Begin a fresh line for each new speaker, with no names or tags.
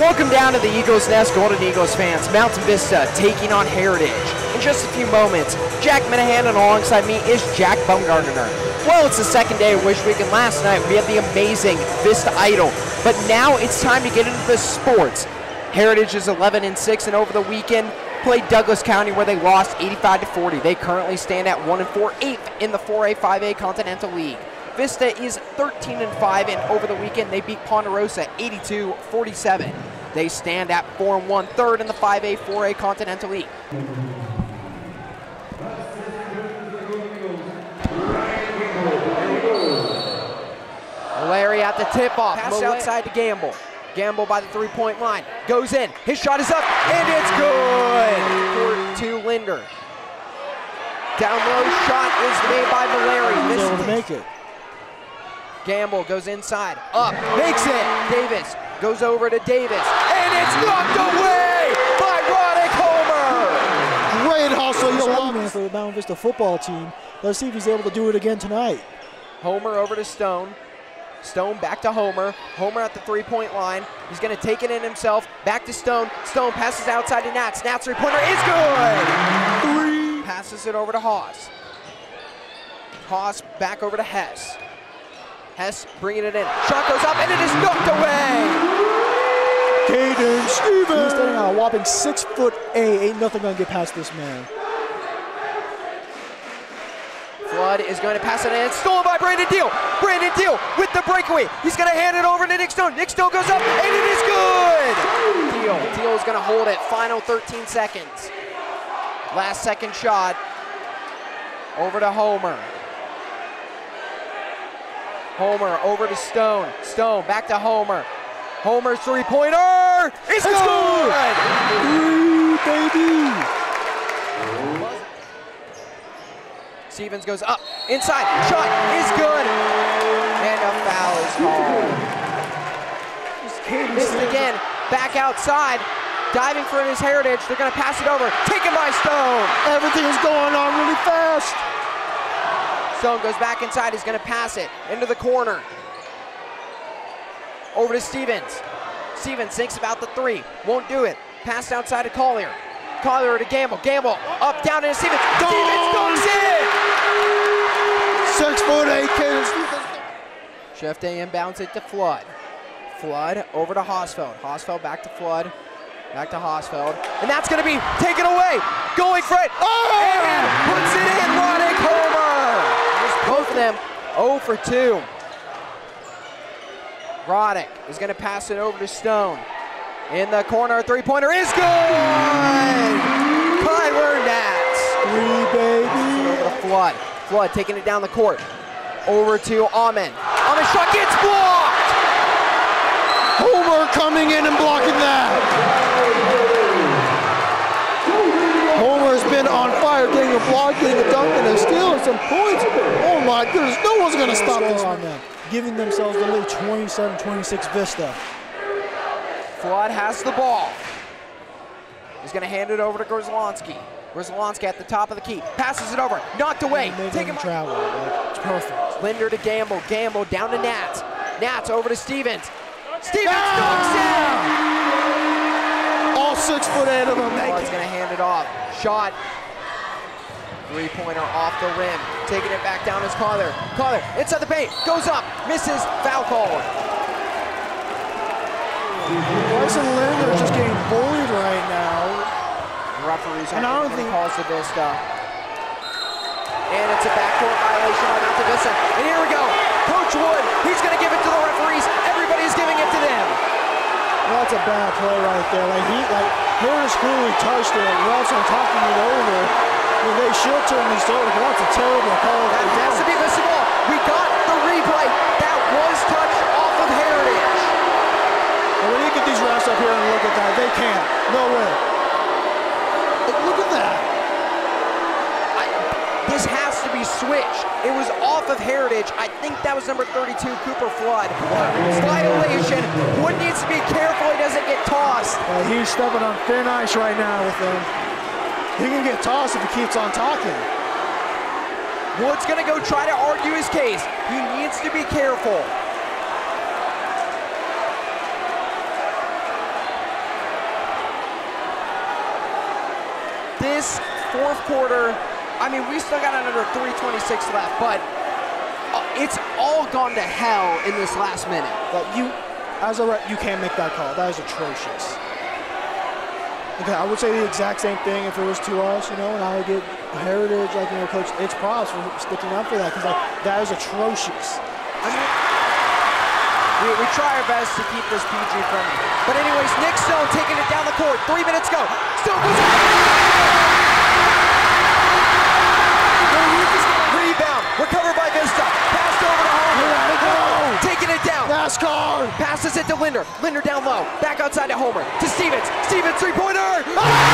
Welcome down to the Eagles Nest Golden Eagles fans. Mountain Vista taking on Heritage. In just a few moments, Jack Minnihan and alongside me is Jack Baumgartner. Well, it's the second day of Wish Week, and last night we had the amazing Vista Idol. But now it's time to get into the sports. Heritage is 11 and 6, and over the weekend played Douglas County where they lost 85 to 40. They currently stand at 1 and 4, 8th in the 4A 5A Continental League. Vista is 13 and 5, and over the weekend they beat Ponderosa 82 47. They stand at 4 and 1, third in the 5A 4A Continental League. Larry at the tip off. Pass outside to Gamble. Gamble by the three point line. Goes in. His shot is up, and it's good. Court to Linder. Down low shot is made by Valeri.
He's able to
it.
make it.
Gamble goes inside. Up. Makes it. Davis goes over to Davis. And it's knocked away by Roddick Homer.
Great hustle,
Seven
you
man for the Mountain Vista football team. Let's see if he's able to do it again tonight.
Homer over to Stone. Stone back to Homer. Homer at the three point line. He's going to take it in himself. Back to Stone. Stone passes outside to Nats. Nats three pointer is good. Three. Passes it over to Haas. Haas back over to Hess. Hess bringing it in. Shot goes up and it is knocked away.
Caden
He's
Stevens.
standing on a whopping six foot eight. Ain't nothing gonna get past this man.
Flood is going to pass it in. Stolen by Brandon Deal. Brandon Deal with the breakaway. He's going to hand it over to Nick Stone. Nick Stone goes up, and it is good. Deal. Deal is going to hold it. Final 13 seconds. Last second shot. Over to Homer. Homer over to Stone. Stone back to Homer. Homer's three pointer is good.
Ooh, baby.
Stevens goes up, inside, shot is good, and a foul is called. Missed again, back outside, diving for his heritage. They're going to pass it over, taken by Stone.
Everything is going on really fast.
Stone goes back inside, he's going to pass it into the corner. Over to Stevens. Stevens thinks about the three, won't do it. Pass outside to Collier. Collier to Gamble. Gamble up, down into Stevens. Stevens dunks it!
Six foot eight, Stevens.
Chef Day inbounds it to Flood. Flood over to Hosfeld. Hosfeld back to Flood. Back to Hosfeld. And that's going to be taken away. Going for it. Oh! And puts it in. Roddick Homer. Both of them 0 for 2. Roddick is going to pass it over to Stone. In the corner, three pointer is good. Kyler Nats.
Three, baby.
Over to Flood. Flood taking it down the court. Over to Amen. Amen shot gets blocked.
Homer coming in and blocking that. Homer's been on fire, getting a block, getting a dunk, and a steal, and some points. Oh my goodness, no one's gonna stop this.
Score on them, giving themselves the lead 27-26 Vista.
Flood has the ball. He's going to hand it over to Grzelonski. Grzelonski at the top of the key. Passes it over. Knocked away.
Them
by
travel. It's perfect.
Linder to Gamble. Gamble down to Nats. Nats over to Stevens. Stevens dunks it.
All six foot eight of him.
Flood's going to hand it off. Shot. Three-pointer off the rim. Taking it back down is Collier. Collier inside the paint. Goes up. Misses. Foul call.
Bryson Linder just getting bullied right now.
Referees
And I
are
don't think-
calls to Vista. And it's a backcourt violation by Mountain Vista. And here we go. Coach Wood, he's going to give it to the referees. Everybody's giving it to them.
Well, that's a bad play right there. Like he, like Harris clearly touched it. Are talking it over. When they should turn this over. That's a terrible call.
That has to be visible. We got the replay. That was touched off of Heritage.
And when you get these refs up here and look at that, they can't. No way.
Look at that.
I, this has to be switched. It was off of Heritage. I think that was number 32, Cooper Flood. Violation. Wood needs to be careful he doesn't get tossed.
Uh, he's stepping on thin ice right now with them. He can get tossed if he keeps on talking.
Wood's gonna go try to argue his case. He needs to be careful. This fourth quarter, I mean, we still got another 326 left, but uh, it's all gone to hell in this last minute.
But you, as a rep, you can't make that call. That is atrocious. I would say the exact same thing if it was to us, you know, and I would get Heritage, like, you know, coach, it's props for sticking up for that because, like, that is atrocious.
I mean, we, we try our best to keep this PG friendly. But anyways, Nick Stone taking it down the court. Three minutes go. Stone goes Rebound. Recovered by Vista. Passed over to Homer. Taking it down.
NASCAR!
Passes it to Linder. Linder down low. Back outside to Homer. To Stevens. Stevens three-pointer. Ah!